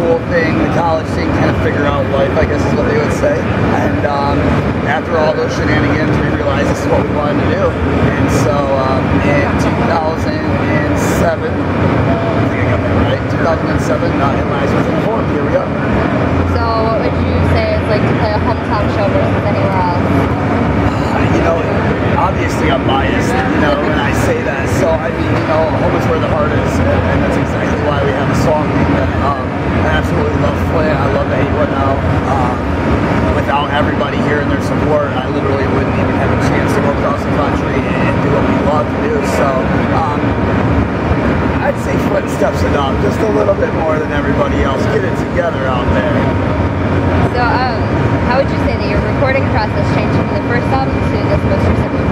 school thing, the college thing, kind of figure out life, I guess is what they would say. And um, after all those shenanigans, we realized this is what we wanted to do. And so um, in 2007, I think I got that right, 2007, uh, It Lies Within the Form, here we go. So what would you say it's like to play a hometown show versus anywhere else? you know, obviously I'm biased, you know, when I say that. So, I mean, you know, home is where the heart is, and, and that's exactly why we have a song named that. Um, I absolutely love Flint. I love the hate one now. Um, without everybody here and their support, I literally wouldn't even have a chance to go across the country and do what we love to do. So, um, I'd say Flint steps it up just a little bit more than everybody else. Get it together out there. So, um, how would you say that your recording process changed from the first album to this most recent one?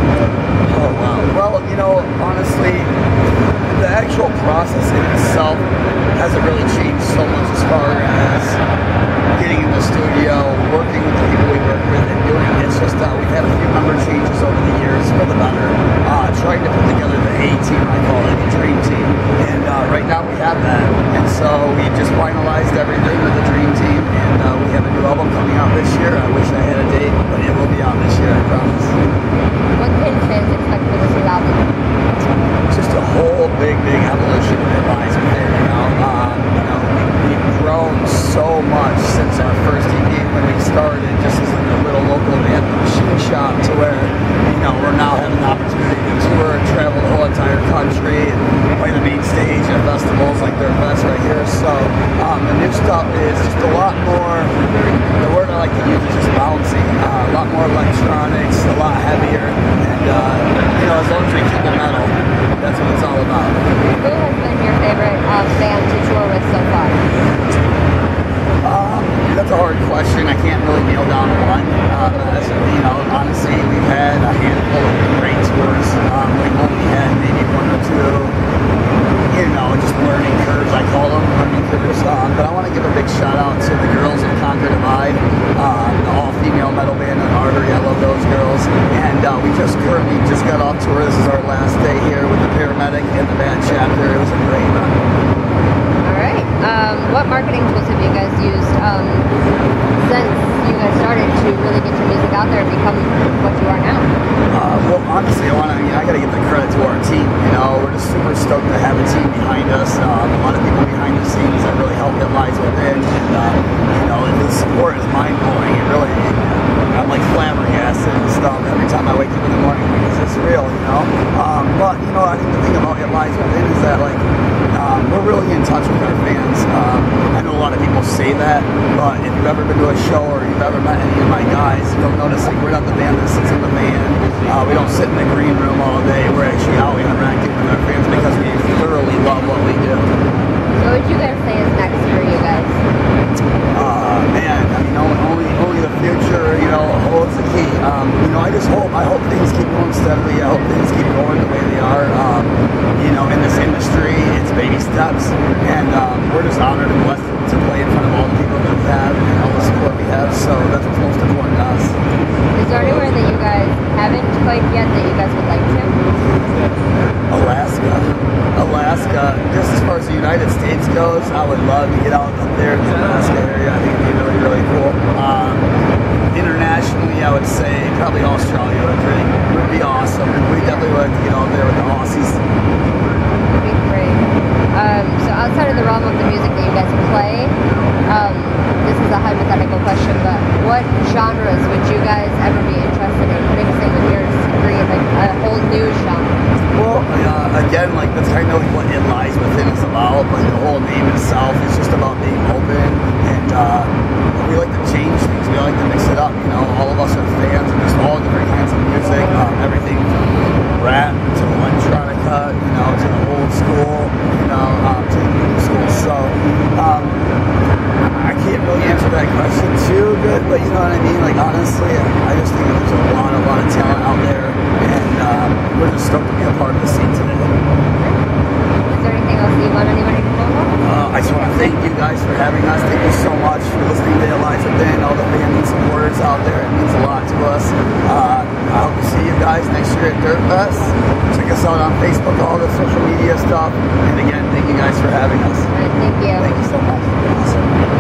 Oh wow. Well, you know, honestly, the actual process in itself hasn't really changed so much as far as getting in the studio, working with the people we work with, and doing it. It's just that we've had a few member changes over the years for the better. Uh, trying to put together the A team, I call it, the dream team. And uh, right now we have that. And so we just finalized everything with the dream team, and uh, we have a new album coming out this year. I wish I had a date, but it will be out this year, I promise. What can fans expect for this new album? just a whole big, big evolution that lies within, you know. Um, you know, we, we've grown so much since our first EP when we started, just as like a little local band machine shop, to where, you know, we're now having the opportunity to tour and travel the whole entire country and play the main stage at festivals like Dirt Fest right here. So um, the new stuff is just a lot more. The word I like to use is just bouncy. Uh, a lot more electronics, a lot heavier, and uh, you know, as long as we keep it metal, that's what it's all about. Who has been your favorite um, band to tour with so far? Um, that's a hard question. I can't really nail down one. Uh, you know, honestly, we've had a handful of great tours. Um, we've only had maybe one or two, you know, just learning curves. I call them learning curves. Um, but I want to give a big shout out to the girls in Conquer Divide, uh, the all-female metal band in Artery. I love those girls. And uh, we just currently just got off tour. This is our last day here with the paramedic and the band chapter. It was a great run. All right. Um, what marketing tools have you guys used um, since you guys started to really get your music out there and become what you are now? Uh, well, honestly, I want to. I got to give the credit to our team. You know, we're just super stoked to have a team behind us. Um, a lot of people behind the scenes that really help get lives within, and uh, you know, and the support is mind blowing. It really, I'm like flabbergasted and stuff every time I wake up in the morning because it's real. You know, um, but you know, I think the thing about it lies within is that like um, we're really in touch with our fans. Um, I know a lot of people say that, but if you've ever been to a show or you've ever met any of my guys, you'll notice like we're not the band that sits in the van. Uh, we don't sit in the green room all day. We're actually out interacting with our fans because we thoroughly love what we do. What would you guys say is next for you guys? Uh, man, I mean, only, only, only the future, you know, holds the key. Um, you know, I just hope, I hope things keep going steadily. I hope things keep going the way they are. Um, you know, in this industry, it's baby steps, and um, we're just honored and blessed to play in front of all the people that we have and all the support we have. So that's what's most important to us. Is there anywhere that you guys haven't played yet that you guys would like to? Alaska. Alaska. Just as far as the United States goes, I would love to get out up there the Alaska area. I think it'd be really, really cool. Um, internationally, I would say probably Australia would, pretty, would be awesome. We definitely would like to get out there with the Aussies. Would be great. Um, so outside of the realm of the music that you guys play, um, this is a hypothetical question, but what genres would you guys ever be interested in mixing with yours to create like a whole new genre? Well, uh, again, like that's kind of what it lies within is about. Like the whole name itself is just about being open, uh, we like to change things. We like to mix it up. You know, all of us are fans of just all guys next year at Dirt Fest. Check us out on Facebook, all the social media stuff. And again, thank you guys for having us. Thank you. Thank you so much. Awesome.